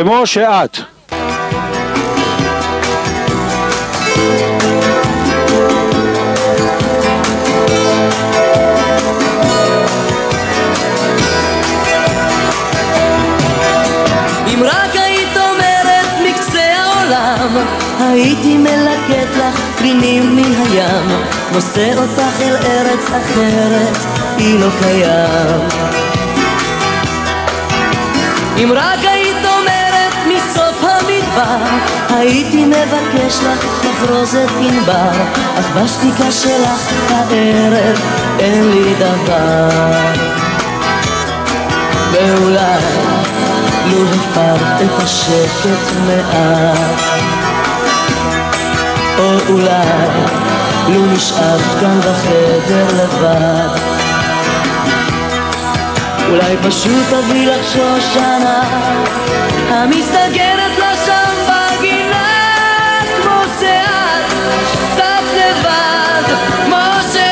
כמו שאת. הייתי מלקט לך פנינים מן הים נושא אותך אל ארץ אחרת, היא לא קיים אם רק היית מסוף המדבר. הייתי מבקש לך לחרוז את ענבר אך בשתיקה שלך הערב אין לי דבר. ואולי לו הפרת את השקט מעט. או אולי לו נשארת כאן בחדר לבד אולי פשוט תביא לך שושנה המסתגרת לה שם בגינה כמו שאת, קצת לבד כמו שאת.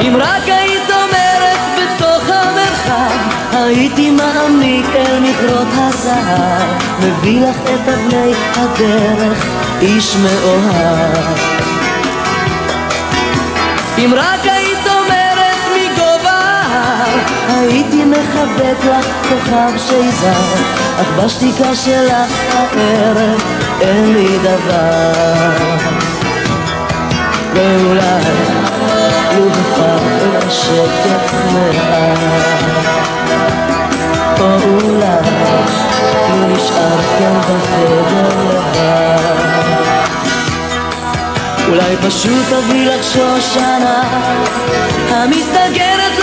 אם רק היית אומרת בתוך המרחב הייתי מעמיק אל מכרות הזהב מביא לך את אבני הדרך איש מאוהב. אם רק היית מחבק לך כוכב שיזר אך בשתיקה שלך הערב אין לי דבר. ואולי לו הפך את השקט מעט. או אולי לו נשאר כאן בחדר לבד. אולי פשוט תביא לך שושנה המסתגרת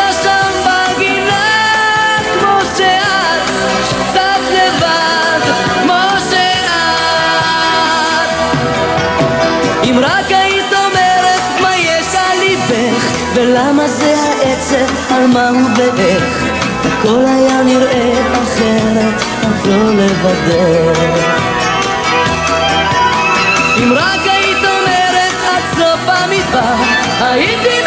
אם רק היית אומרת מה יש על ליבך ולמה זה העצב, על מה הוא ואיך הכל היה נראה אחרת, את לא לבדך. אם רק היית אומרת עד סוף המדבר הייתי